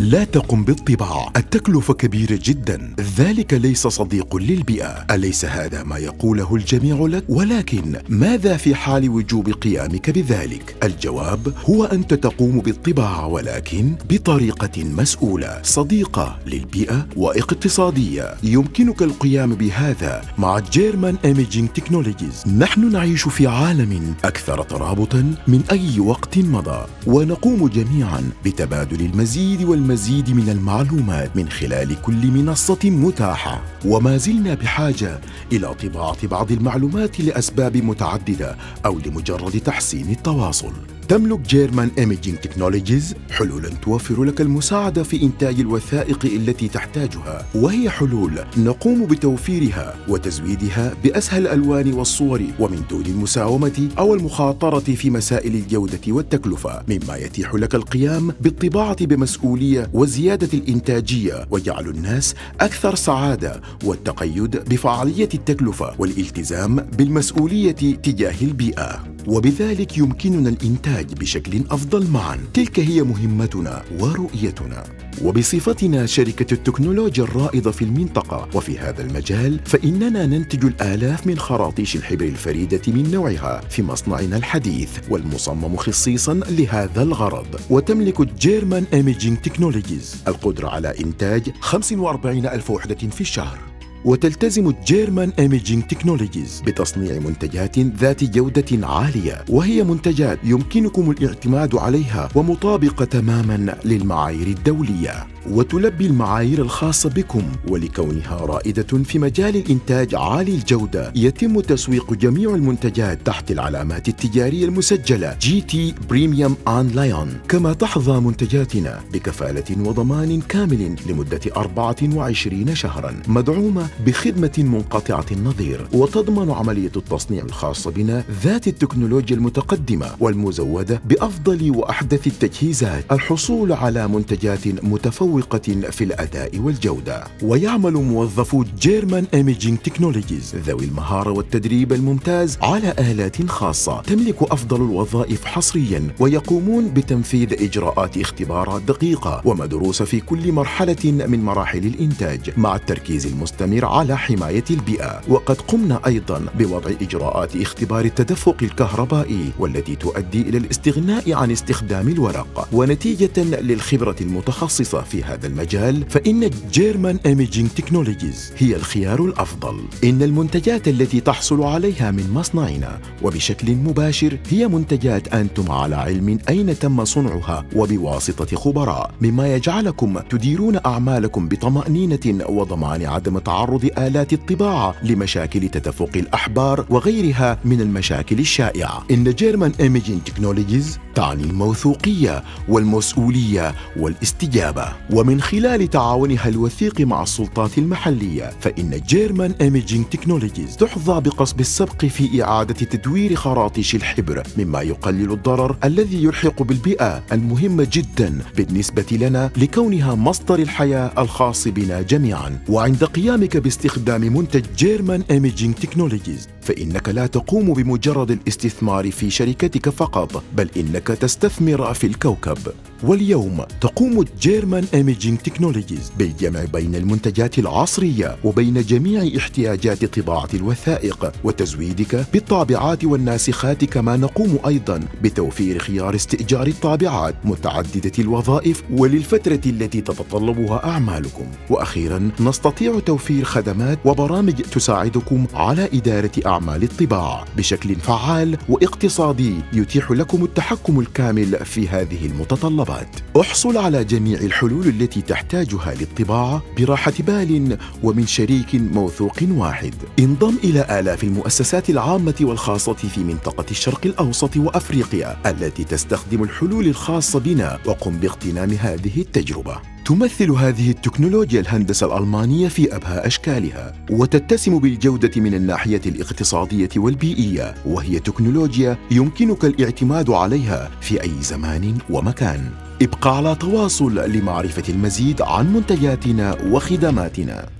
لا تقم بالطباعة التكلفة كبيرة جدا. ذلك ليس صديق للبيئة. أليس هذا ما يقوله الجميع لك؟ ولكن ماذا في حال وجوب قيامك بذلك؟ الجواب هو أنت تقوم بالطباعة ولكن بطريقة مسؤولة. صديقة للبيئة واقتصادية. يمكنك القيام بهذا مع German Imaging Technologies نحن نعيش في عالم أكثر ترابطا من أي وقت مضى. ونقوم جميعا بتبادل المزيد والمزيد من المعلومات من خلال كل منصة متاحة. وما زلنا بحاجة إلى طباعة بعض المعلومات لأسباب متعددة أو لمجرد تحسين التواصل. تملك German Imaging Technologies حلولا توفر لك المساعدة في إنتاج الوثائق التي تحتاجها وهي حلول نقوم بتوفيرها وتزويدها بأسهل الألوان والصور ومن دون المساومة أو المخاطرة في مسائل الجودة والتكلفة مما يتيح لك القيام بالطباعة بمسؤولية وزيادة الإنتاجية وجعل الناس أكثر سعادة والتقيد بفعالية التكلفة والالتزام بالمسؤولية تجاه البيئة. وبذلك يمكننا الإنتاج بشكل أفضل معا. تلك هي مهمتنا ورؤيتنا. وبصفتنا شركة التكنولوجيا الرائدة في المنطقة. وفي هذا المجال فإننا ننتج الآلاف من خراطيش الحبر الفريدة من نوعها في مصنعنا الحديث والمصمم خصيصا لهذا الغرض. وتملك German Imaging Technologies القدرة على إنتاج 45 ألف وحدة في الشهر. وتلتزم German Imaging Technologies بتصنيع منتجات ذات جودة عالية وهي منتجات يمكنكم الاعتماد عليها ومطابقة تماما للمعايير الدولية. وتلبي المعايير الخاصة بكم ولكونها رائدة في مجال الإنتاج عالي الجودة يتم تسويق جميع المنتجات تحت العلامات التجارية المسجلة GIT Premium and Lion كما تحظى منتجاتنا بكفالة وضمان كامل لمدة 24 شهرا. مدعومة بخدمة منقطعة النظير وتضمن عملية التصنيع الخاصة بنا ذات التكنولوجيا المتقدمة والمزودة بأفضل وأحدث التجهيزات. الحصول على منتجات متفوقة في الأداء والجودة. ويعمل موظفو German Imaging Technologies ذوي المهارة والتدريب الممتاز على آلات خاصة. تملك أفضل الوظائف حصريا ويقومون بتنفيذ إجراءات اختبارات دقيقة ومدروسة في كل مرحلة من مراحل الإنتاج. مع التركيز المستمر على حماية البيئة. وقد قمنا أيضا بوضع إجراءات اختبار التدفق الكهربائي والتي تؤدي إلى الاستغناء عن استخدام الورق. ونتيجة للخبرة المتخصصة في هذا المجال فإن German Imaging Technologies هي الخيار الأفضل. إن المنتجات التي تحصل عليها من مصنعنا وبشكل مباشر هي منتجات أنتم على علم أين تم صنعها وبواسطة خبراء. مما يجعلكم تديرون أعمالكم بطمأنينة وضمان عدم تعرض آلات الطباعة لمشاكل تدفق الأحبار وغيرها من المشاكل الشائعة. إن German Imaging Technologies تعني الموثوقية والمسؤولية والاستجابة. ومن خلال تعاونها الوثيق مع السلطات المحلية فإن German Imaging Technologies تحظى بقصب السبق في إعادة تدوير خراطيش الحبر مما يقلل الضرر الذي يلحق بالبيئة المهمة جدا بالنسبة لنا لكونها مصدر الحياة الخاص بنا جميعا. وعند قيامك باستخدام منتج German Imaging Technologies فإنك لا تقوم بمجرد الاستثمار في شركتك فقط بل إنك تستثمر في الكوكب. واليوم تقوم German Imaging Technologies بالجمع بين المنتجات العصرية وبين جميع احتياجات طباعة الوثائق وتزويدك بالطابعات والناسخات كما نقوم أيضا بتوفير خيار استئجار الطابعات متعددة الوظائف وللفترة التي تتطلبها أعمالكم. وأخيرا نستطيع توفير خدمات وبرامج تساعدكم على إدارة أعمال الطباعة بشكل فعال واقتصادي يتيح لكم التحكم الكامل في هذه المتطلبات. احصل على جميع الحلول التي تحتاجها للطباعة براحة بال ومن شريك موثوق واحد. انضم إلى آلاف المؤسسات العامة والخاصة في منطقة الشرق الأوسط وأفريقيا التي تستخدم الحلول الخاصة بنا وقم باغتنام هذه التجربة. تمثل هذه التكنولوجيا الهندسة الألمانية في أبهى أشكالها وتتسم بالجودة من الناحية الاقتصادية والبيئية وهي تكنولوجيا يمكنك الاعتماد عليها في أي زمان ومكان. ابقى على تواصل لمعرفة المزيد عن منتجاتنا وخدماتنا.